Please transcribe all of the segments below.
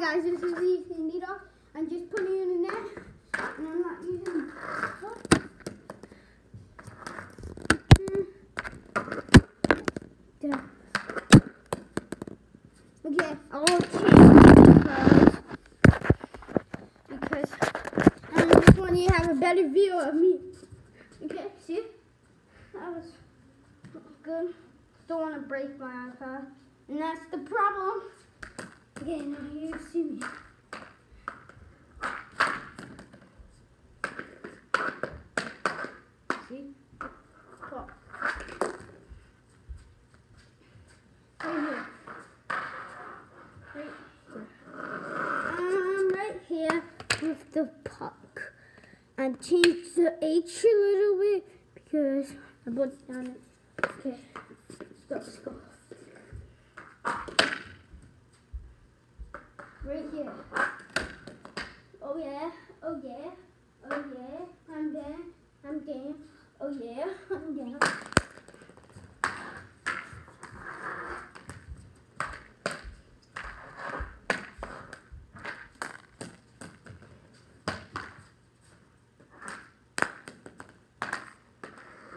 Guys, this is Ethan Needle. I'm just putting in the net, and I'm not using. Yeah. Okay, I'll change because I just want you to have a better view of me. Okay, see? That was good. Don't want to break my iPad, and that's the problem. Okay, now see me. See? Cool. Right here. Right here. Um, right here with the puck. I changed the H a little bit because I put it down. Okay, let's go. Right here. Oh yeah, oh yeah, oh yeah, I'm there, I'm there, oh yeah, I'm there.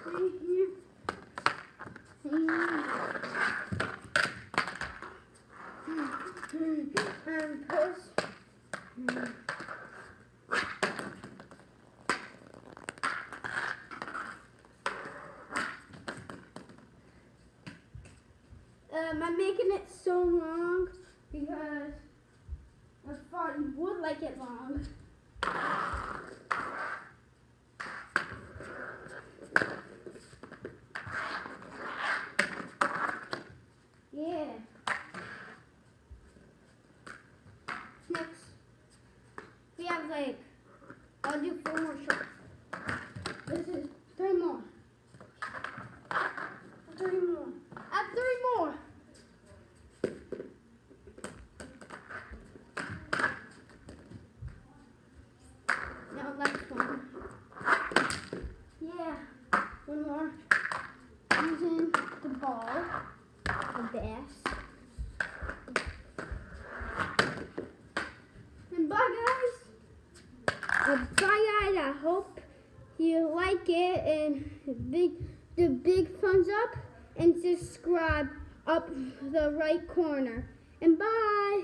Right here. And push. Um, I'm making it so long because I thought you would like it long. Yeah. Next, we have like, I'll do four more shots. This is three more. Three more. Add three more. Now last one. Yeah, one more. Using the ball. And bye guys. Bye guys. I hope you like it and big the big thumbs up and subscribe up the right corner. And bye.